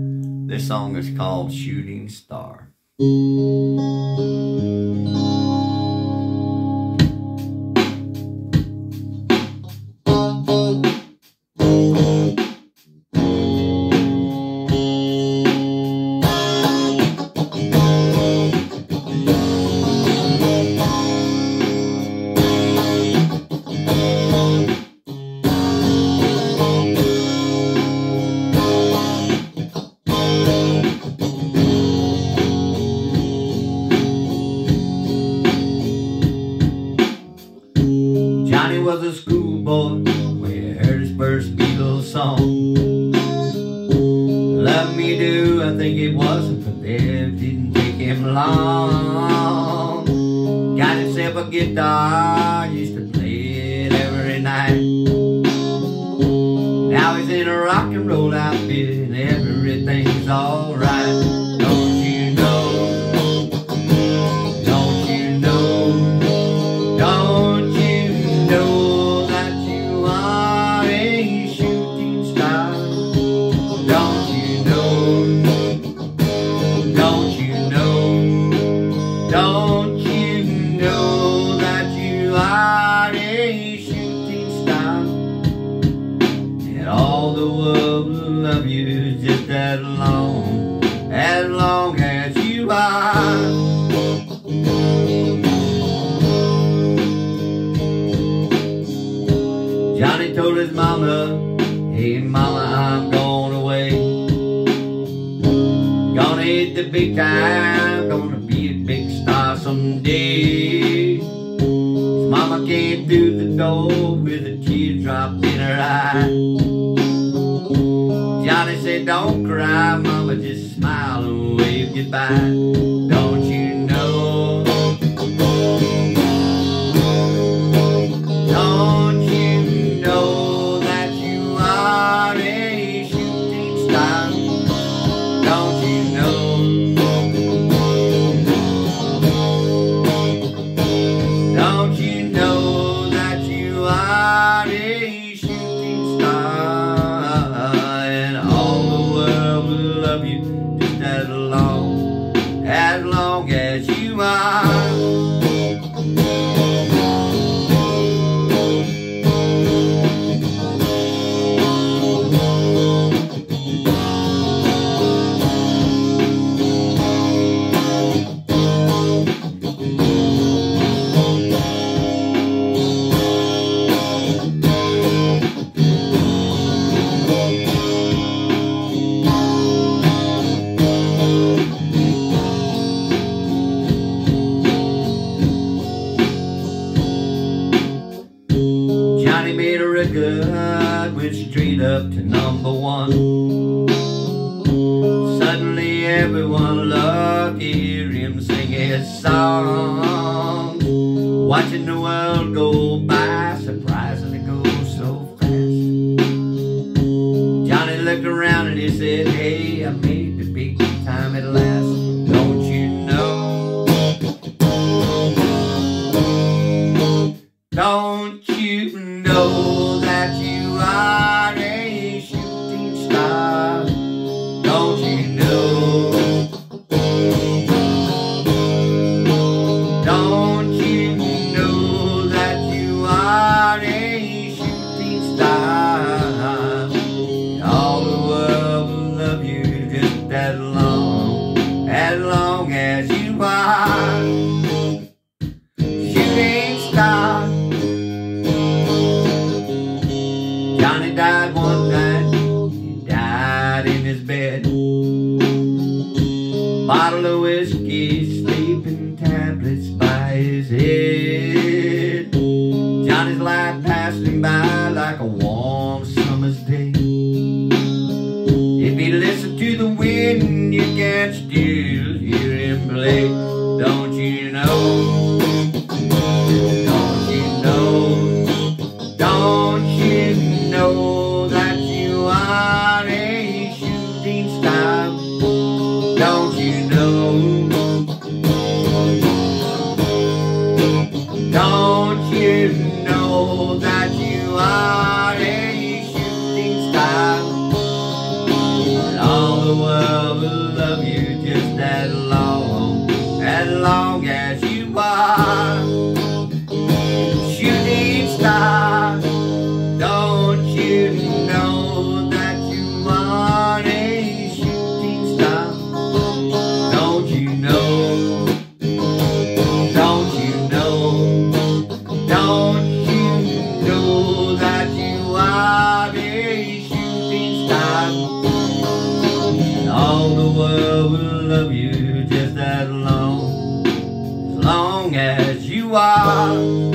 This song is called Shooting Star. Was a schoolboy when he heard his first Beatles song. Love me do, I think it was, but it didn't take him long. Got himself a guitar, used to play it every night. Now he's in a rock and roll outfit and everything's alright. Know that you are a shooting star? And all the world will love you just as long, as long as you are. Johnny told his mama, hey mama, I'm going away. Gonna hit the big time, gonna be a big star someday. Door with a teardrop in her eye. Johnny said, don't cry, mama, just smile and wave goodbye. Don't you love you. Just as up to number one. Suddenly everyone loved to hear him sing his song. Watching the world go by, surprising it goes so fast. Johnny looked around and he said, Hey, I made the big time at last. Don't you know? Don't you know that you are as long, as long as you are. Shooting star. Johnny died one night, he died in his bed. Bottle of whiskey, sleeping tablets by his head. Johnny's life passed him by like a warm summer's day. Don't you know? Don't you know? Don't you know that you are a shooting star? Don't you know? As long, as long as you are.